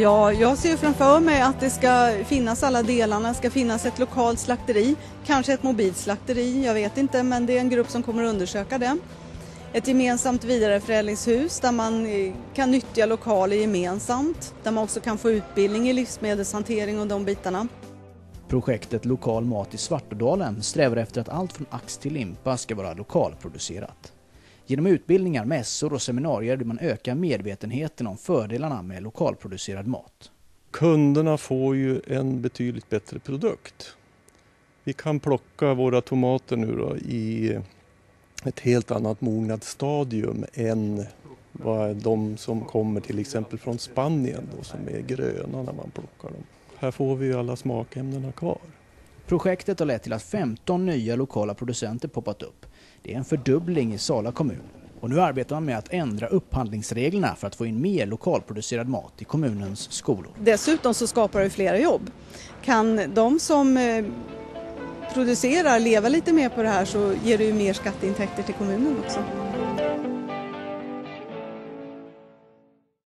Ja, jag ser framför mig att det ska finnas alla delarna. Det ska finnas ett lokalt slakteri, kanske ett mobilt slakteri, jag vet inte, men det är en grupp som kommer att undersöka det. Ett gemensamt vidareförädlingshus där man eh, kan nyttja lokaler gemensamt, där man också kan få utbildning i livsmedelshantering och de bitarna. Projektet Lokal mat i Svartådalen strävar efter att allt från ax till limpa ska vara lokalproducerat. Genom utbildningar, mässor och seminarier vill man öka medvetenheten om fördelarna med lokalproducerad mat. Kunderna får ju en betydligt bättre produkt. Vi kan plocka våra tomater nu då i ett helt annat mognadsstadium än vad de som kommer till exempel från Spanien då, som är gröna när man plockar dem. Här får vi ju alla smakämnena kvar. Projektet har lett till att 15 nya lokala producenter poppat upp. Det är en fördubbling i Sala kommun. Och nu arbetar man med att ändra upphandlingsreglerna för att få in mer lokalproducerad mat i kommunens skolor. Dessutom så skapar det flera jobb. Kan de som eh, producerar leva lite mer på det här så ger det ju mer skatteintäkter till kommunen också.